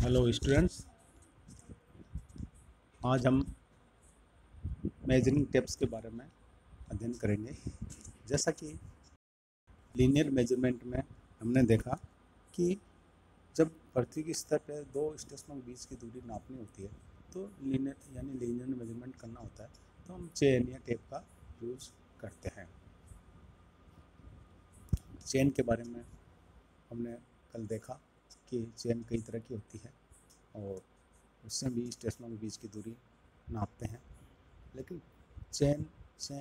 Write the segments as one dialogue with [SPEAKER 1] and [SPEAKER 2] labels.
[SPEAKER 1] Hello students आज हम measuring tapes के बारे में अध्ययन करेंगे। जैसा कि लीनियर मेज़रमेंट में हमने देखा कि जब पृथ्वी की स्तर पर दो स्टेशनों के बीच की दूरी नापनी होती है तो लीनियर यानी लीनियर मेज़रमेंट करना होता है तो हम चेन या टेप का यूज़ करते हैं। चेन के बारे में हमने कल देखा। कि चेन कई तरह की होती है और उससे भी स्टेशनों के बीच की दूरी नापते हैं। लेकिन चेन से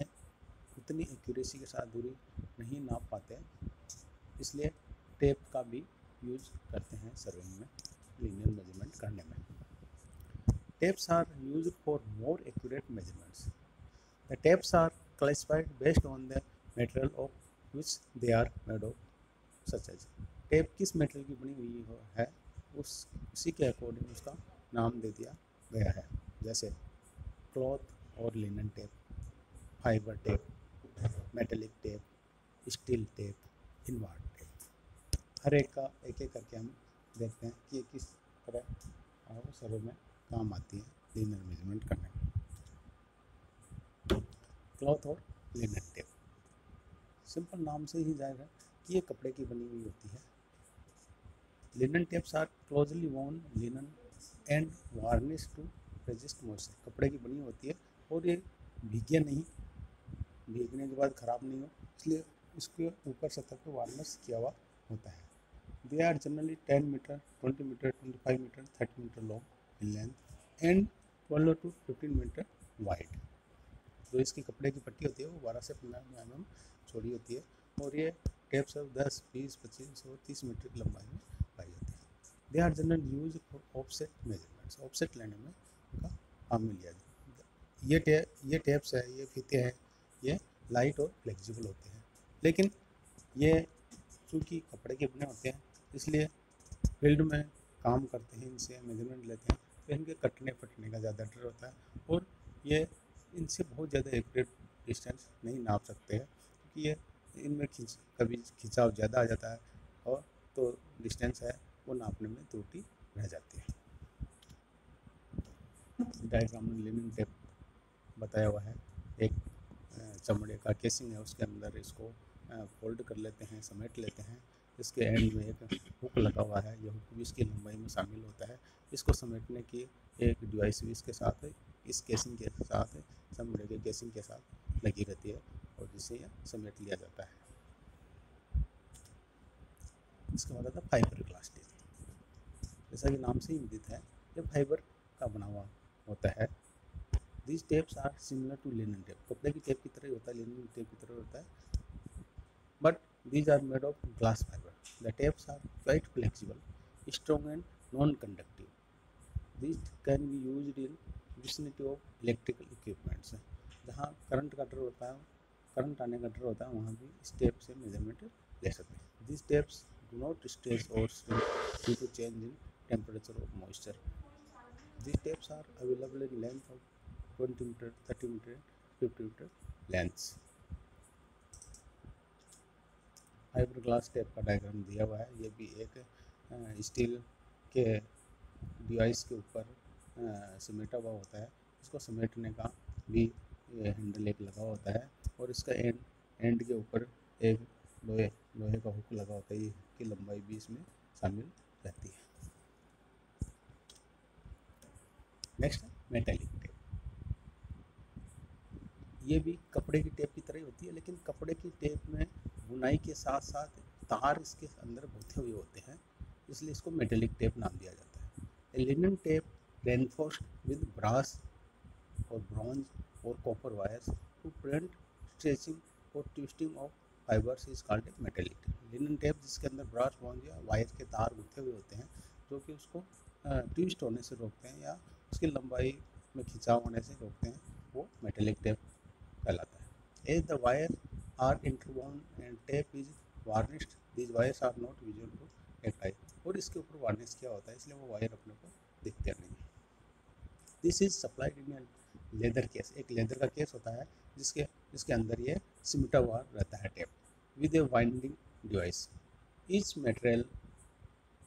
[SPEAKER 1] उतनी एक्यूरेसी के साथ दूरी नहीं नाप पाते इसलिए टेप का भी यूज़ करते हैं सर्विंग में लीनियर मेज़रमेंट करने में। Tapes are use for more accurate measurements the tapes are classified based on the material of which they are made of such as tape किस मेटेरियल की बनी हुई है उस, उसी के अकॉर्डिंग उसका नाम दे दिया गया है, जैसे क्लॉथ और linen tape fibre tape metallic tape steel tape invar tape हर एक का एक एक करके हम देखते हैं कि किस तरह सर्वे में काम आती है लिनर मेज़रमेंट करने में। क्लॉथ और लिनन टेप सिंपल नाम से ही जाएगा कि ये कपड़े की बनी हुई होती है। Linen tapes are closely woven linen and varnish to resist moisture कपड़े की बनी होती है और ये भीगे नहीं, भीगने के बाद ख़राब नहीं हो, इसलिए इसके ऊपर सतह पर वार्निश किया हुआ होता है। They are generally ten metre twenty metre twenty five metre thirty metre long in length and twelve to fifteen metre wide जो इसकी कपड़े की पट्टी होती है वो बारह से पंद्रह एम एम चौड़ी होती है और ये टेप सब दस, बीस, पच्चीस और तीस मीटर की लंबाई में they are general use for offset measurements, offset लेने में उनका काम मिल लिया ये टे, ये टेप्स है, ये फीते हैं, ये लाइट और फ्लेक्सिबल होते हैं। लेकिन ये चूँकि कपड़े के बने होते हैं, इसलिए फ़ील्ड में काम करते हैं, इनसे मेज़रमेंट लेते हैं तो इनके कटने फटने का ज़्यादा डर होता है और ये इनसे बहुत ज़्यादा एक्यूरेट डिस्टेंस नहीं नाप सकते हैं, क्योंकि ये इनमें खिंच, कभी खिंचाव ज़्यादा आ जाता है और तो डिस्टेंस है वो नापने में त्रुटि रह जाती है। डायग्राम में लिनिंग टेप बताया हुआ है। एक चमड़े का केसिंग है, उसके अंदर इसको फोल्ड कर लेते हैं, समेट लेते हैं। इसके एंड में एक हुक लगा हुआ है। यह हुक भी इसकी लंबाई में शामिल होता है। इसको समेटने की एक डिवाइस भी इसके साथ है इस केसिंग के साथ, चमड़े के केसिंग के साथ लगी रहती है और जिसे समेट लिया जाता है। इसके बाद आता है फाइबर ग्लास टेप जैसा कि नाम से ही विदित है ये फाइबर का बना हुआ होता है this tapes are similar to linen tape कपड़े की टेप की तरह ही होता है लिनन टेप की तरह होता है but these are made of glass fibre the tapes are quite flexible strong and non conductive this can be use in vicinity of electrical equipments जहाँ करंट का डर होता है करंट आने का डर होता है, वहाँ भी इस टेप से मेज़रमेंट ले सकते हैं। This tapes do not stretch or shrink due to change in temperature of moisture. These tapes are available in length of 20 meter, 30 meter, 50 meter lengths. Fibre glass tape का डायग्राम दिया हुआ है ये भी एक स्टील के डिवाइस के ऊपर समेटा हुआ होता है इसको समेटने का भी हैंडल एक लगा होता है और इसका एंड एंड के ऊपर एक लोहे लोहे का हुक लगा होता है ये की लंबाई भी इसमें शामिल रहती है नेक्स्ट है मेटेलिक टेप ये भी कपड़े की टेप की तरह ही होती है, लेकिन कपड़े की टेप में बुनाई के साथ साथ तार इसके अंदर गुथे हुए होते हैं, इसलिए इसको मेटेलिक टेप नाम दिया जाता है। Linen tape reinforced with brass और ब्रॉन्ज और copper wires to prevent stretching और twisting of fibres is called metallic linen tape जिसके अंदर ब्रास बॉन्ज या वायर के तार गुथे हुए होते हैं, जो कि उसको ट्विस्ट होने से रोकते हैं या उसकी लंबाई में खिंचाव होने से रोकते हैं, वो मेटेलिक टेप कहलाता है। As the wire are interwoven and tape is varnished these wires are not visual to take eye और इसके ऊपर वार्निश किया होता है, इसलिए वो वायर अपने को दिखते नहीं this is supplied in leather case एक लेदर का केस होता है, जिसके जिसके अंदर ये सिमटा हुआ रहता है tape with a winding device. Each material,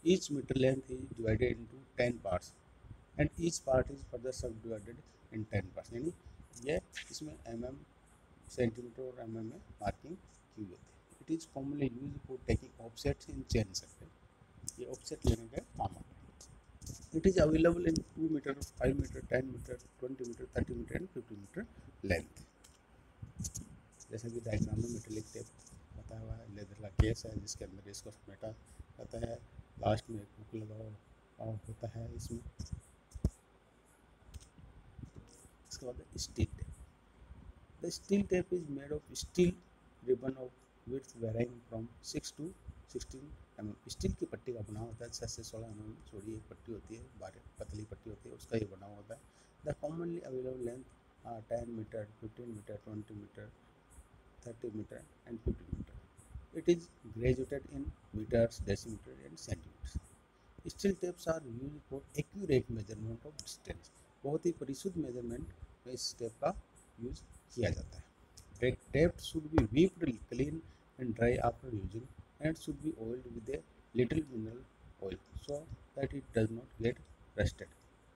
[SPEAKER 1] each meter length is divided ten 10 parts and part part is further subdivided in 10 parts यानी ये इसमें mm सेंटीमीटर और mm में मार्किंग की होती है it is commonly use for taking offsets in chain circle ये offset लेने का काम आता है। It is available in two metre five metre ten metre twenty metre thirty metre and fifty metre length जैसा कि डायग्राम में मेटेलिक टेप बताया हुआ है लेदर का केस है, जिसके अंदर इसको समेटा जाता है। लास्ट में एक हुक लगा हुआ होता है इसमें। बाद steel tape the steel tape is made of steel ribbon of width varying from six to sixteen M steel की पट्टी का बना होता है छः से सोलह एम एम चौड़ी एक पट्टी होती है बारह पतली पट्टी होती है, उसका ये बना होता है। The commonly available length ten metre fifteen metre twenty metre thirty metre and fifty metre it is graduated in metres decimetre and centimetre steel tapes are use for accurate measurement of distance बहुत ही परिशुद्ध measurement में इस tape का use किया जाता है। Tape should be wiped clean and dry after using and should be oiled with a little mineral oil so that it does not get rusted.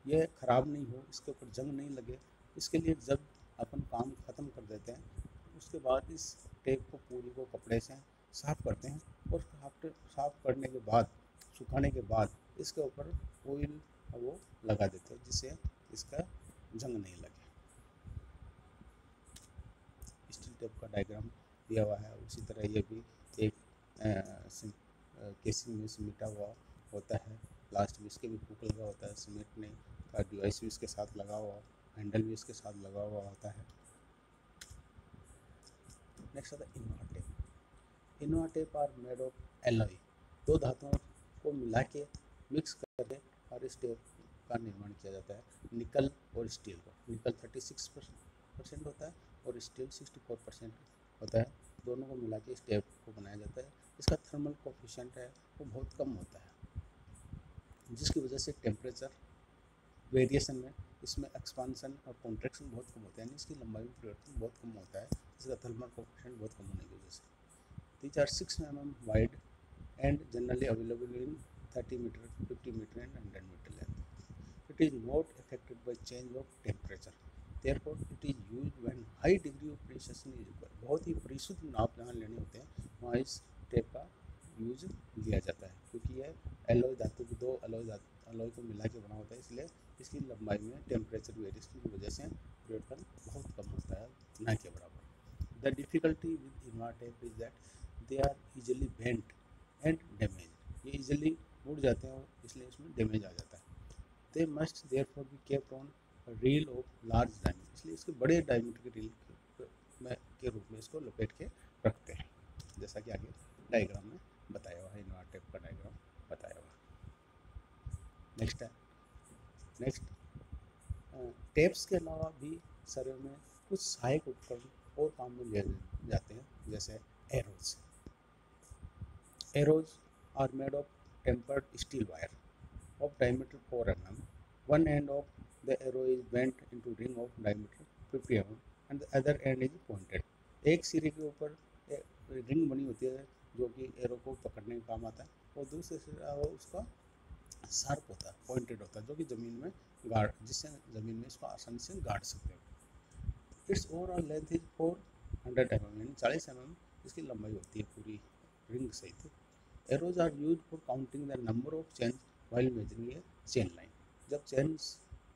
[SPEAKER 1] यह ख़राब नहीं हो, इसके ऊपर जंग नहीं लगे। इसके लिए जब अपन काम ख़त्म कर देते हैं, उसके बाद इस टेप को पूरी को कपड़े से साफ़ करते हैं और आफ्टर साफ़ करने के बाद, सुखाने के बाद इसके ऊपर ऑयल वो लगा देते हैं जिससे इसका जंग नहीं लगे। स्टील टेप का डायग्राम दिया हुआ है उसी तरह ये भी एक केसिंग में सिमटा हुआ होता है। लास्ट में इसके भी हुक लगा होता है सिमेंटने का डिवाइस भी इसके साथ लगा हुआ हैंडल भी इसके साथ लगा हुआ होता है। नेक्स्ट आता है invar tape invar tape are made of alloy दो धातुओं को मिला के मिक्स करके और इस टेप का निर्माण किया जाता है निकल और स्टील का। निकल 36 परसेंट होता है और स्टील 64 परसेंट होता है। दोनों को मिला के इस को बनाया जाता है। इसका थर्मल कोफिशेंट है, वो बहुत कम होता है, जिसकी वजह से टेम्परेचर वेरिएशन में, इसमें एक्सपांसन और कॉन्ट्रेक्शन बहुत कम होता है, यानी इसकी लंबाई में परिवर्तन बहुत कम होता है इसका थर्मल कोफिशेंट बहुत कम होने की वजह से। These are six M M wide and generally available in thirty metre fifty metre and hundred metre length it is not affected by change of temperature therefore, it is used when high degree of precision is required. बहुत ही परिशुद्ध नाप जहाँ लेने होते हैं। वहाँ इस tape का यूज़ लिया जाता है। क्योंकि यह एलोय धातु की दो एलोय एलोय को मिला के बना होता है। इसलिए इसकी लंबाई में टेम्परेचर वेरिएशन की वजह से परिवर्तन बहुत कम होता है, ना के बराबर। The difficulty with invar tape is that they are easily bent and damage ये इजिली उड़ जाते हैं इसलिए इसमें डैमेज आ जाता है। They must therefore be kept on reel of large diameter इसलिए इसके बड़े डायमीटर के रील में, के रूप में इसको लपेट के रखते हैं। जैसा कि आगे डायग्राम में बताया हुआ है इनवा टेप का डायग्राम बताया हुआ नेक्स्ट है। नेक्स्ट टेप्स के अलावा भी सर्वे में कुछ सहायक उपकरण और काम में लिए जाते हैं, जैसे arrows arrows are made of tempered steel wire of diameter four M M one end of the arrow is bent into ring of diameter 50 mm and other end एक सिरे के ऊपर रिंग बनी होती है जो कि एरो को पकड़ने का काम आता है और दूसरे सिरा उसका शार्प होता है पॉइंटेड होता है, जो कि ज़मीन में गाड़, जिससे ज़मीन में इसको आसानी से गाड़ सकते हो। Its overall length is four hundred M M यानी चालीस एम एम इसकी लंबाई होती है पूरी रिंग सहित। Arrows are use for counting the number of chain while measuring a chain line जब चेन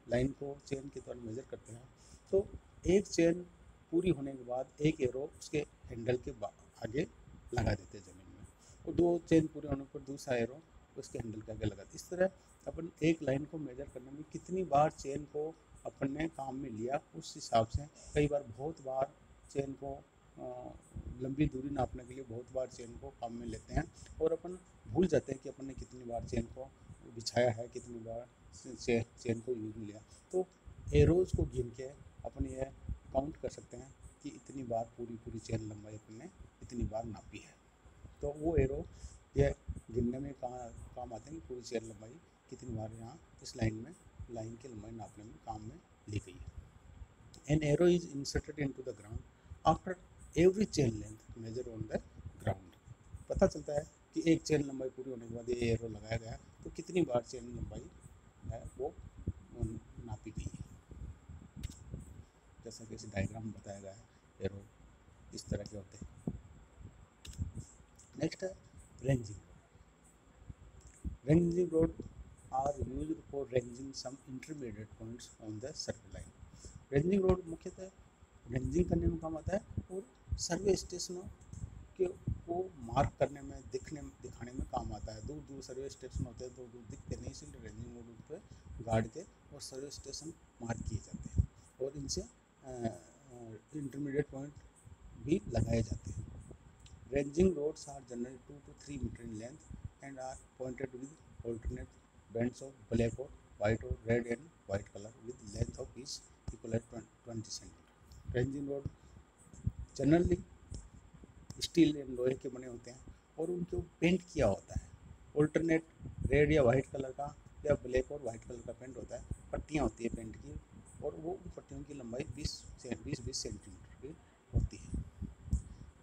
[SPEAKER 1] लाइन को चेन के द्वारा मेज़र करते हैं तो एक चेन पूरी होने के बाद एक एरो उसके हैंडल के आगे लगा देते हैं ज़मीन में। और दो चेन पूरे होने पर दूसरा एरो उसके हैंडल के आगे लगा इस तरह अपन एक लाइन को मेजर करने में कितनी बार चेन को अपन ने काम में लिया, उस हिसाब से कई बार बहुत बार चेन को लंबी दूरी नापने के लिए बहुत बार चेन को काम में लेते हैं और अपन भूल जाते हैं कि अपन ने कितनी बार चेन को बिछाया है, कितनी बार चेन को यूज़ में लिया। तो एरोज को गिन के अपन ये काउंट कर सकते हैं कि इतनी बार पूरी पूरी चेन लंबाई अपन इतनी बार नापी है। तो वो एरो ये गिनने में कहाँ काम आते हैं पूरी चेन लंबाई कितनी बार यहाँ इस लाइन में लाइन की लंबाई नापने में काम में ली गई है। An arrow is inserted into the ground after every chain length measure on the ground पता चलता है कि एक चेन लंबाई पूरी होने के बाद ये एरो लगाया गया तो कितनी बार चेन लंबाई है वो नापी गई है। जैसा कि इस डायग्राम बताया गया है एरो इस तरह के होते हैं। नेक्स्ट है ranging ranging rod are use for ranging some intermediate points on the survey line ranging rod मुख्यतः रेंजिंग करने में काम आता है और सर्वे स्टेशनों के को मार्क करने में, दिखने, दिखाने में काम आता है। दूर दूर सर्वे स्टेशन होते हैं दूर दूर दिखते नहीं, इसलिए रेंजिंग रोड पर गार्ड के और सर्वे स्टेशन मार्क किए जाते हैं। और इनसे इंटरमीडिएट पॉइंट भी लगाए जाते हैं। Ranging rods are generally two to three metre in length and are pointed with alternate bands of black और वाइट और red and white colour with length of each equal at twenty centimetre ranging rod generally steel and लोहे के बने होते हैं और उनको paint किया होता है। ऑल्टरनेट रेड या वाइट कलर का या ब्लैक और वाइट कलर का पेंट होता है। पट्टियाँ होती है पेंट की। और वो उन पट्टियों की लंबाई बीस से बीस बीस सेंटीमीटर की होती है।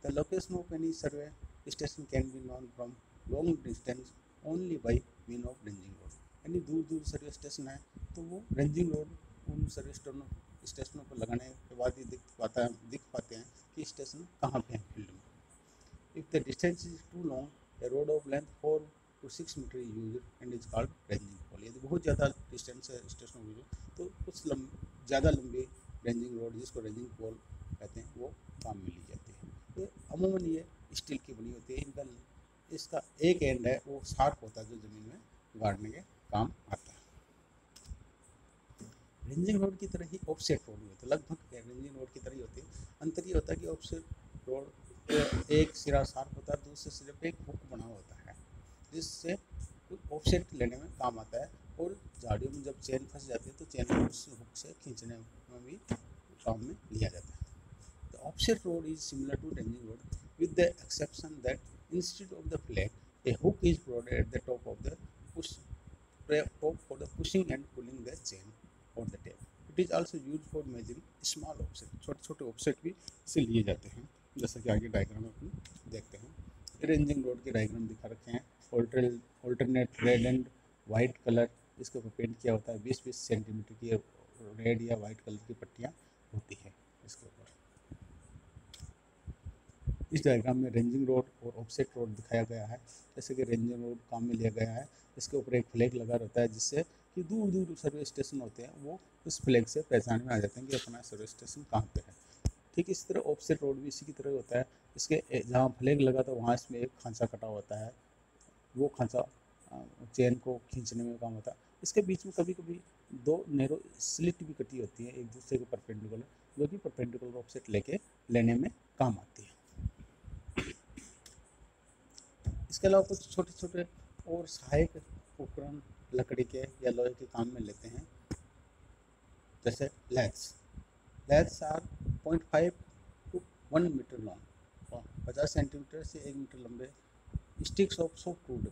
[SPEAKER 1] The location of any survey station can be known from long distance only by mean of ranging rod यानी दूर दूर सर्वे स्टेशन है तो वो रेंजिंग रोड उन सर्वे स्टेशनों स्टेशनों पर लगाने के बाद ही दिख पाता है, दिख पाते हैं कि स्टेशन कहाँ पे है फ़ील्ड में। If the distance is too long a rod of length four to six metre use and is called ranging pole यदि बहुत ज़्यादा डिस्टेंस है स्टेशन तो कुछ लंब ज़्यादा लंबी रेंजिंग रोड जिसको रेंजिंग पोल कहते हैं, वो काम में ली जाती है। तो अमूमन ये स्टील की बनी होती है, इनका इसका एक एंड है, वो शार्प होता है जो ज़मीन में गाड़ने के काम आता है। रेंजिंग रोड की तरह ही ऑफसेट रोड भी होती है। लगभग रेंजिंग रोड की तरह ही होती है। अंतर ये होता है कि ऑफसेट रोड एक सिरा शार्प होता है, दूसरे सिरे पे एक हुक बना होता है, जिससे ऑफसेट लेने में काम आता है। और झाड़ियों में जब चैन फंस जाती है तो चैन को उस हुक से खींचने में भी काम में लिया जाता है। The offset rod is similar to ranging rod with the exception that instead of the flag a hook is broad at the top of the for the pushing and pulling the chain और the tape it is also use for measuring small offset छोटे छोटे option भी इसे लिए जाते हैं, जैसा कि आगे डायग्राम में अपन देखते हैं। रेंजिंग रोड के डायग्राम दिखा रखे हैं alter alternate red and white colour इसके ऊपर पेंट किया होता है बीस बीस सेंटीमीटर की रेड या वाइट कलर की पट्टियाँ होती हैं इसके ऊपर। इस डायग्राम में रेंजिंग रोड और ऑफसेट रोड दिखाया गया है। जैसे कि रेंजिंग रोड काम में लिया गया है, इसके ऊपर एक फ्लैग लगा रहता है जिससे कि दूर दूर सर्विस स्टेशन होते हैं, वो उस फ्लैग से पहचान में आ जाते हैं कि अपना सर्विस स्टेशन कहाँ पे है। ठीक इस तरह ऑफसेट रोड भी इसी की तरह होता है। इसके जहाँ फ्लैग लगा था, वहाँ इसमें एक खांचा कटा होता है। वो खांचा चेन को खींचने में काम होता है। इसके बीच में कभी कभी दो नेरो स्लिट भी कटी होती है एक दूसरे के परपेंडिकुलर जो कि परपेंडिकुलर ऑफसेट लेके लेने में काम आती है। इसके अलावा कुछ छोटे छोटे और सहायक उपकरण लकड़ी के या लोहे के काम में लेते हैं, जैसे laths laths are point five to one metre long और पचास सेंटीमीटर से एक मीटर लंबे स्टिक्स ऑफ़ सॉफ्ट वुड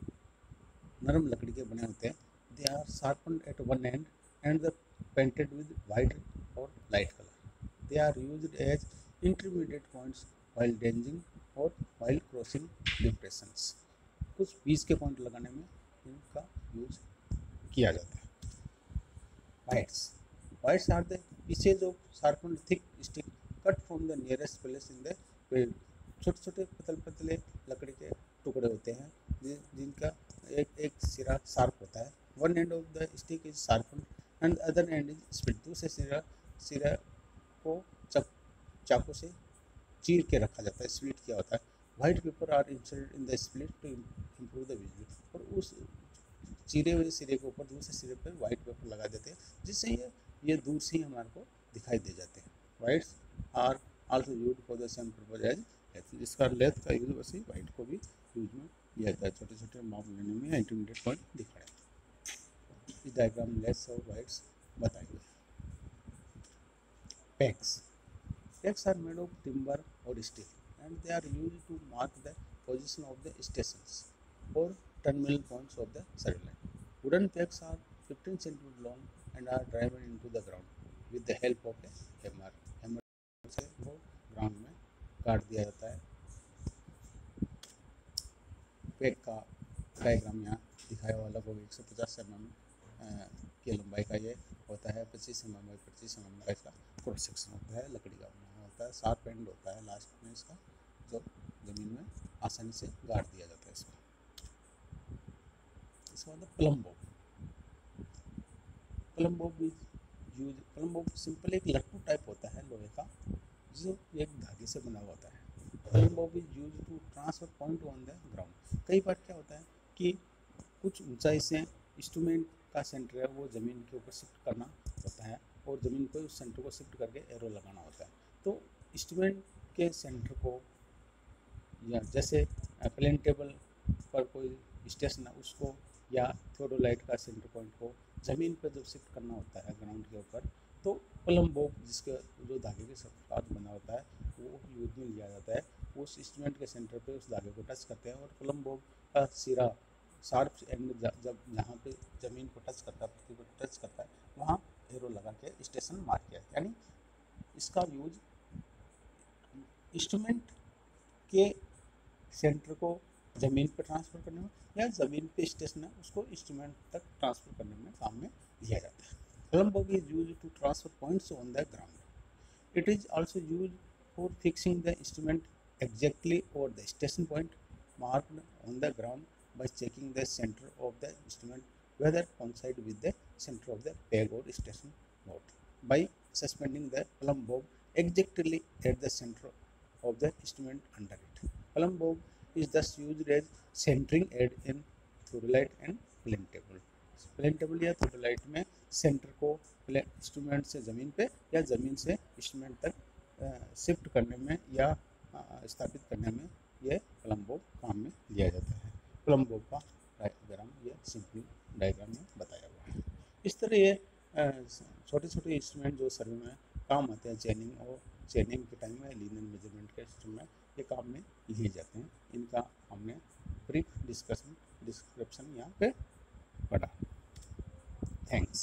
[SPEAKER 1] नरम लकड़ी के बने होते हैं। They are sharpen at one end and the painted with white और light colour they are use as intermediate points while ranging और वाइल क्रॉसिंग डिप्रेशंस कुछ बीस के पॉइंट लगाने में इनका यूज़ किया जाता है। Whites whites are the pieces of sharpen thick stick cut from the nearest place in the field छोटे छोटे पतले पतले लकड़ी के टुकड़े होते हैं जिनका एक एक सिरा शार्प होता है। One end of the stick is sharpen and other end is split दूसरे सिरा सिरा को चाकू से चीर के रखा जाता है स्प्लिट किया होता है। White paper are inserted in the split to improve the vision और उस चीरे हुए सिरे के ऊपर, दूसरे सिरे पर वाइट पेपर लगा देते हैं, जिससे ये ये दूर से ही हमारे को दिखाई दे जाते हैं। Whites are also use for the same purpose as जिसका लेथ का यूज़ वैसे ही वाइट को भी यूज़ में लिया जाता है। छोटे छोटे माप लेने में इंटरमीडिएट पॉइंट दिख रहे हैं। इस डायग्राम में और राइट बताएँगे। Pegs pegs are made of timber और steel and they are use to mark the position of the station और terminal points of the satellite wooden pegs are fifteen centimetre long and are driven into the ground with the help of the hammer hammer से वो ground में काट दिया जाता है। Pack का diagram यहाँ दिखाया वाला को एक सौ पचास एम एम की लंबाई का ये होता है पच्चीस एम एम बाई पच्चीस एम एम का इसका क्रॉस सेक्शन होता है, लकड़ी का बना होता है, सात एंड होता है लास्ट में इसका, जो ज़मीन में आसानी से गाड़ दिया जाता है इसको इसके बाद प्लम बॉब प्लम बॉब भी यूज़ प्लम बॉब सिंपल एक लट्टू टाइप होता है लोहे का जो एक धागे से बना हुआ होता है। Plumb bob is use to transfer point on the ground कई बार क्या होता है कि कुछ ऊंचाई से इंस्ट्रूमेंट का सेंटर है, वो ज़मीन के ऊपर शिफ्ट करना होता है और ज़मीन को उस सेंटर को शिफ्ट करके एरो लगाना होता है। तो इंस्ट्रूमेंट के सेंटर को या जैसे प्लेन टेबल पर कोई स्टेशन है, उसको या थोडोलाइट का सेंटर पॉइंट को ज़मीन पर जब शिफ्ट करना होता है ग्राउंड के ऊपर तो पलम बोक जिसके, जो धागे के साथ बना होता है, वो यूज़ में लिया जाता है। उस इंस्ट्रूमेंट के सेंटर पे उस धागे को टच करते हैं और पलम बोक का सिरा शार्प एंड जब जहाँ पे ज़मीन को टच करता है, पृथ्वी को टच करता है, वहाँ एरो लगा के स्टेशन मार किया जाता है यानी इसका यूज़ इंस्ट्रूमेंट के सेंटर को ज़मीन पर ट्रांसफ़र करने में या ज़मीन पे स्टेशन है, उसको इंस्ट्रूमेंट तक ट्रांसफ़र करने में काम में लिया जाता है। Plumb bob is use to transfer points on the ground it is also use for fixing the instrument exactly और the station point mark on the ground by checking the center of the instrument whether coincide with the center of the peg or station node by suspending the plumb bob exactly at the center of the instrument under it. Plumb bob is thus used as centering aid in theodolite and plane table. Plane table या theodolite में centre को instrument से ज़मीन पे या ज़मीन से instrument तक शिफ्ट करने में या स्थापित करने में ये प्लम्बो काम में लिया जाता है प्लम्बो का डायग्राम, या सिंपल डायग्राम में बताया हुआ है। इस तरह ये छोटे छोटे इंस्ट्रूमेंट जो सर्वे में काम आते हैं चेनिंग और चेनिंग के टाइम में लीन मेज़रमेंट के सिस्टम में, ये काम में लिए जाते हैं। इनका हमने ब्रीफ डिस्कशन डिस्क्रिप्शन यहाँ पे पढ़ा। Thanks.